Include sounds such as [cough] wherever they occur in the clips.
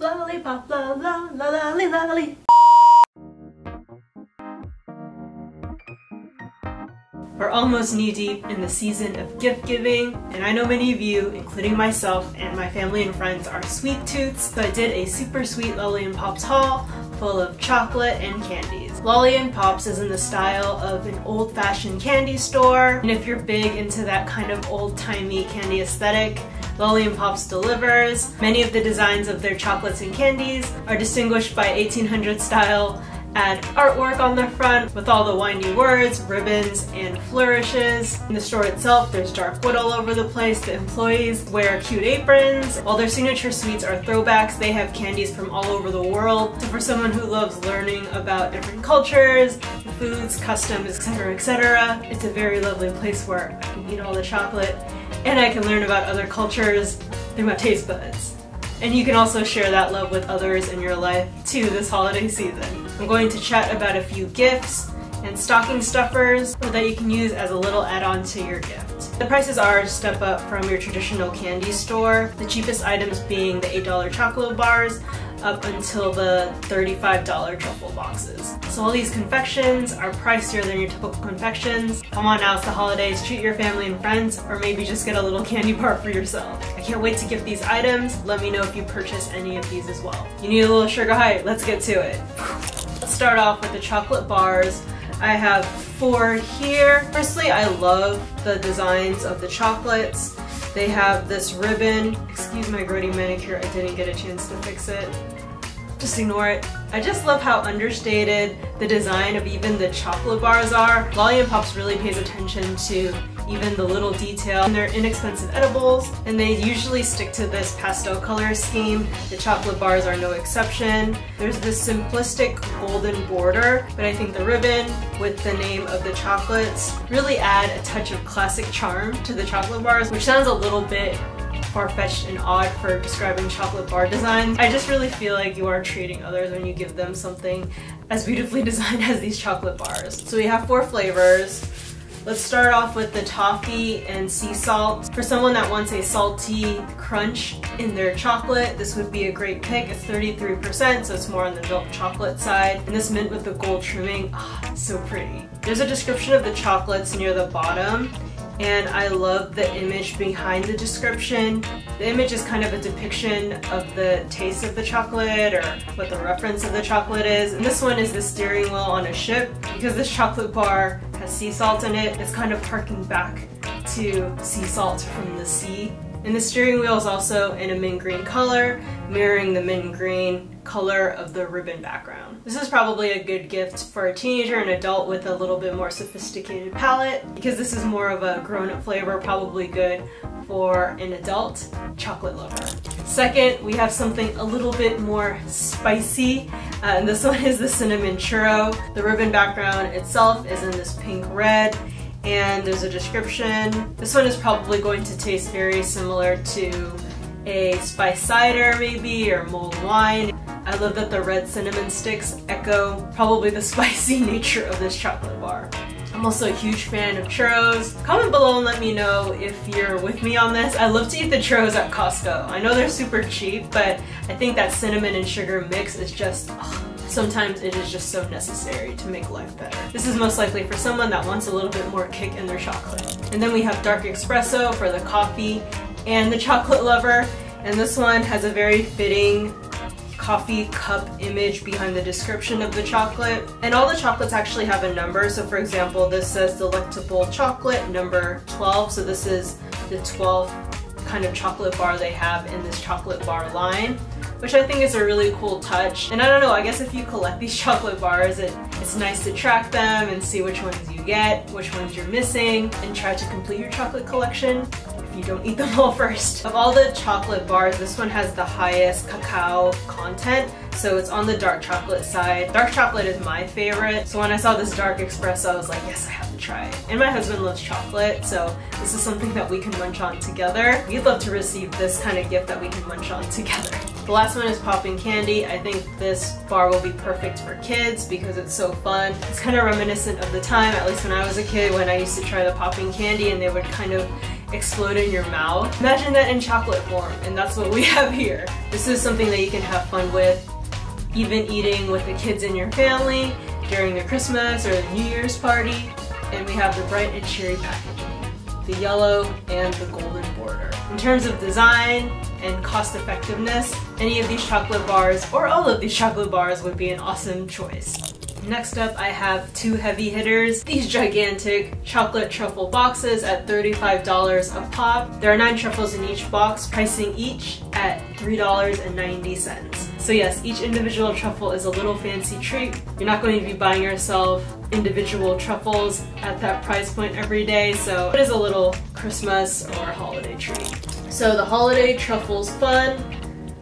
Lollipop. We're almost knee deep in the season of gift giving, and I know many of you, including myself and my family and friends, are sweet tooths, so I did a super sweet Lolli and Pops haul full of chocolate and candies. Lolli and Pops is in the style of an old-fashioned candy store, and if you're big into that kind of old-timey candy aesthetic, Lolli and Pops delivers. Many of the designs of their chocolates and candies are distinguished by 1800 style add artwork on the front with all the windy words, ribbons, and flourishes. In the store itself, there's dark wood all over the place. The employees wear cute aprons. All their signature sweets are throwbacks. They have candies from all over the world. So for someone who loves learning about different cultures, foods, customs, etc., etc., it's a very lovely place where I can eat all the chocolate and I can learn about other cultures through my taste buds. And you can also share that love with others in your life too this holiday season. I'm going to chat about a few gifts and stocking stuffers that you can use as a little add-on to your gift. The prices are a step up from your traditional candy store, the cheapest items being the $8 chocolate bars up until the $35 truffle boxes. So all these confections are pricier than your typical confections. Come on now, it's the holidays, treat your family and friends, or maybe just get a little [laughs] candy bar for yourself. I can't wait to gift these items. Let me know if you purchase any of these as well. You need a little sugar high, let's get to it. Let's start off with the chocolate bars. I have four here. Firstly, I love the designs of the chocolates. They have this ribbon. Excuse my grody manicure, I didn't get a chance to fix it. Just ignore it. I just love how understated the design of even the chocolate bars are. And Pops really pays attention to even the little detail. And they're inexpensive edibles, and they usually stick to this pastel color scheme. The chocolate bars are no exception. There's this simplistic golden border, but I think the ribbon with the name of the chocolates really add a touch of classic charm to the chocolate bars, which sounds a little bit far-fetched and odd for describing chocolate bar designs. I just really feel like you are treating others when you give them something as beautifully [laughs] designed as these chocolate bars. So we have four flavors. Let's start off with the toffee and sea salt. For someone that wants a salty crunch in their chocolate, this would be a great pick. It's 33%, so it's more on the milk chocolate side. And this mint with the gold trimming, ah, so pretty. There's a description of the chocolates near the bottom and I love the image behind the description. The image is kind of a depiction of the taste of the chocolate or what the reference of the chocolate is. And this one is the steering wheel on a ship. Because this chocolate bar has sea salt in it, it's kind of harking back to sea salt from the sea. And the steering wheel is also in a mint green color, mirroring the mint green color of the ribbon background. This is probably a good gift for a teenager and adult with a little bit more sophisticated palate because this is more of a grown-up flavor, probably good for an adult chocolate lover. Second, we have something a little bit more spicy, uh, and this [laughs] one is the cinnamon churro. The ribbon background itself is in this pink red, and there's a description. This one is probably going to taste very similar to a spice cider maybe, or mulled wine. I love that the red cinnamon sticks echo probably the [laughs] spicy nature of this chocolate bar. I'm also a huge fan of churros. Comment below and let me know if you're with me on this. I love to eat the churros at Costco. I know they're super cheap, but I think that cinnamon and sugar mix is just, sometimes it is just so necessary to make life better. This is most likely for someone that wants a little bit more kick in their chocolate. And then we have dark espresso for the coffee and the chocolate lover. And this one has a very fitting coffee cup image behind the description of the chocolate. And all the chocolates actually have a number. So for example, this says delectable chocolate number 12. So this is the 12th kind of chocolate bar they have in this chocolate bar line, which I think is a really cool touch. And I don't know, I guess if you collect these [laughs] chocolate bars, it, it's nice to track them and see which ones you get, which ones you're missing, and try to complete your chocolate collection you don't eat them [laughs] all first. Of all the chocolate bars, this one has the highest cacao content, so it's on the dark chocolate side. Dark chocolate is my favorite, so when I saw this dark espresso, I was like, yes, I have to try it. And my husband loves chocolate, so this is something that we can munch on together. We'd love to receive this kind of gift that we can munch on [laughs] together. The last one is popping candy. I think this bar will be perfect for kids because it's so fun. It's kind of reminiscent of the time, at least when I was a kid, when I used to try the popping candy and they would kind of explode in your mouth. Imagine that in chocolate form, and that's what we [laughs] have here. This is something that you can have fun with, even eating with the kids in your family during the Christmas or the New Year's party. And we have the bright and cheery packaging, the yellow and the golden border. In terms of design and cost effectiveness, any of these chocolate bars or all of these chocolate bars would be an awesome choice. Next up, I have two heavy hitters. These gigantic chocolate truffle boxes at $35 a pop. There are nine truffles in each box, pricing each at $3.90. So yes, each individual truffle is a little fancy treat. You're not going to be buying yourself individual truffles at that price point every day, so it is a little Christmas or holiday treat. So the holiday truffles fun,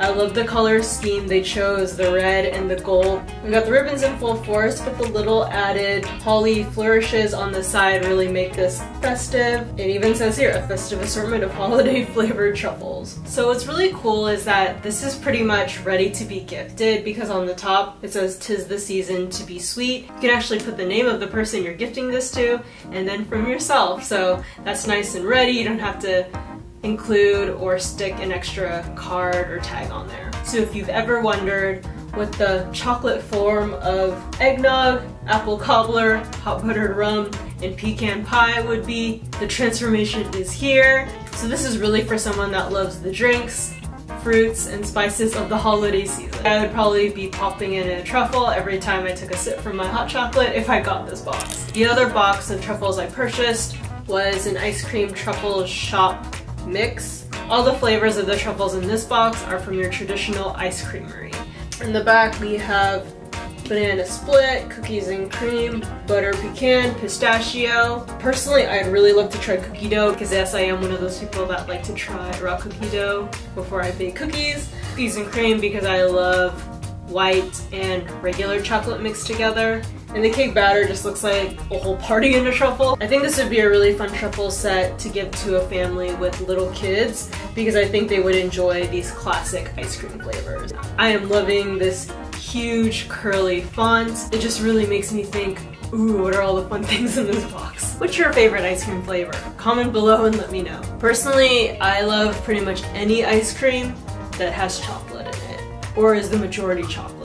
I love the color scheme they chose, the red and the gold. We got the ribbons in full force, but the little added holly flourishes on the side really make this festive. It even says here, a festive assortment of holiday [laughs] flavored truffles. So what's really cool is that this is pretty much ready to be gifted because on the top it says tis the season to be sweet. You can actually put the name of the person you're gifting this to and then from yourself. So that's nice and ready. You don't have to include or stick an extra card or tag on there. So if you've ever wondered what the chocolate form of eggnog, apple cobbler, hot buttered rum, and pecan pie would be, the transformation is here. So this is really for someone that loves the drinks, fruits, and spices of the holiday season. I would probably be popping in a truffle every time I took a sip from my hot chocolate if I got this box. The other box of truffles I purchased was an ice cream truffle shop mix. All the flavors of the truffles in this box are from your traditional ice creamery. In the back we have banana split, cookies and cream, butter pecan, pistachio. Personally, I'd really love to try cookie dough because yes, I am one of those people that like to try raw cookie dough before I bake cookies. Cookies and cream because I love white and regular chocolate mixed together. And the cake batter just looks like a whole party in a truffle. I think this would be a really fun truffle set to give to a family with little kids because I think they would enjoy these classic ice cream flavors. I am loving this huge curly font. It just really makes me think, ooh, what are all the fun [laughs] things in this box? What's your favorite ice cream flavor? Comment below and let me know. Personally, I love pretty much any ice cream that has chocolate in it, or is the majority chocolate.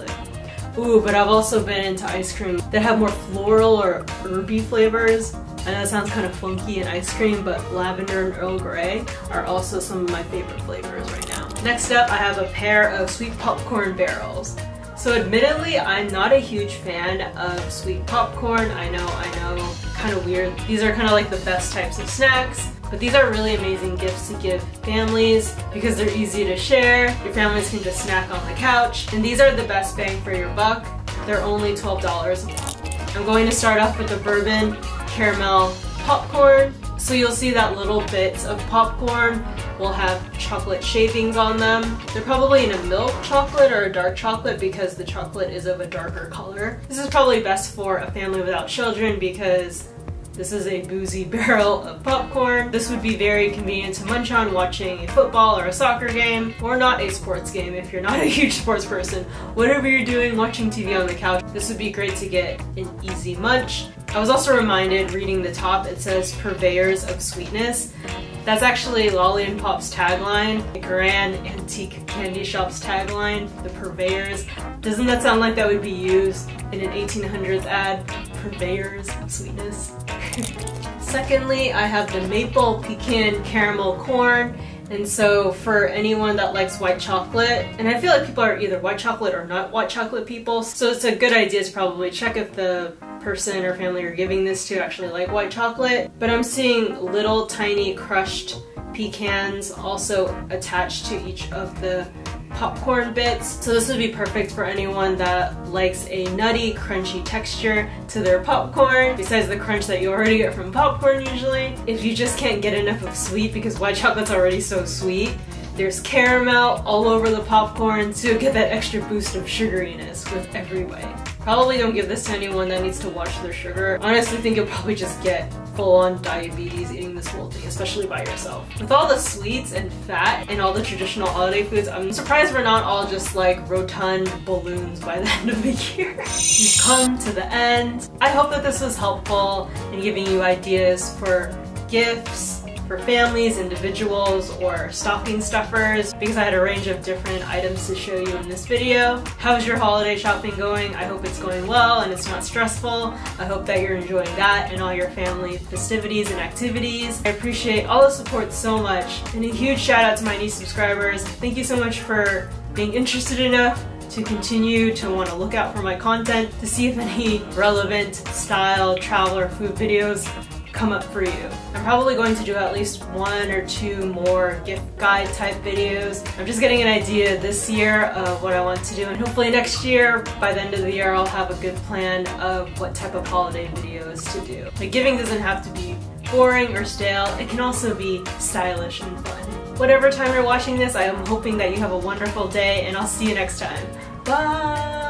Ooh, but I've also been into ice cream that have more floral or herby flavors. I know it sounds kind of funky in ice cream, but lavender and Earl Grey are also some of my favorite flavors right now. Next up, I have a pair of sweet popcorn barrels. So admittedly, I'm not a huge fan of sweet popcorn. I know, I know, kind of weird. These are kind of like the best types of snacks. But these are really amazing gifts to give families because they're easy to share. Your families can just snack on the couch. And these are the best bang for your buck. They're only $12 a pop. I'm going to start off with the bourbon caramel popcorn. So you'll see that little bits of popcorn will have chocolate shavings on them. They're probably in a milk chocolate or a dark chocolate because the chocolate is of a darker color. This is probably best for a family without children because this is a boozy [laughs] barrel of popcorn. This would be very convenient to munch on watching a football or a soccer game, or not a sports game if you're not a [laughs] huge sports person. Whatever you're doing watching TV on the couch, this would be great to get an easy munch. I was also reminded reading the top, it says purveyors of sweetness. That's actually Lolli and Pop's tagline, the Grand Antique Candy Shop's tagline, the purveyors. Doesn't that sound like that would be used in an 1800s ad? Purveyors of sweetness. [laughs] Secondly, I have the maple pecan caramel corn. And so for anyone that likes white chocolate, and I feel like people are either white chocolate or not white chocolate people, so it's a good idea to probably check if the person or family you're giving this to actually like white chocolate. But I'm seeing little tiny crushed pecans also attached to each of the popcorn bits. So this would be perfect for anyone that likes a nutty, crunchy texture to their popcorn, besides the crunch that you already get from popcorn usually. If you just can't get enough of sweet because white chocolate's already so sweet, there's caramel all over the popcorn, you'll get that extra boost of sugariness with every bite. Probably don't give this to anyone that needs to watch their sugar. Honestly think you'll probably just get full-on diabetes eating this whole thing, especially by yourself. With all the sweets and fat and all the traditional holiday foods, I'm surprised we're not all just like rotund balloons by the [laughs] end of the year. We've come to the end. I hope that this was helpful in giving you ideas for gifts, for families, individuals, or stocking stuffers because I had a range of different items to show you in this video. How's your holiday shopping going? I hope it's going well and it's not stressful. I hope that you're enjoying that and all your family festivities and activities. I appreciate all the support so much and a huge shout out to my new subscribers. Thank you so much for being interested enough to continue to want to look out for my content to see if any relevant style, travel, or food videos come up for you. I'm probably going to do at least one or two more gift guide type videos. I'm just getting an idea this year of what I want to do and hopefully next year, by the end of the year, I'll have a good plan of what type of holiday videos to do. Like giving doesn't have to be boring or stale, it can also be stylish and fun. Whatever time you're watching this, I am hoping that you have a wonderful day and I'll see you next time. Bye!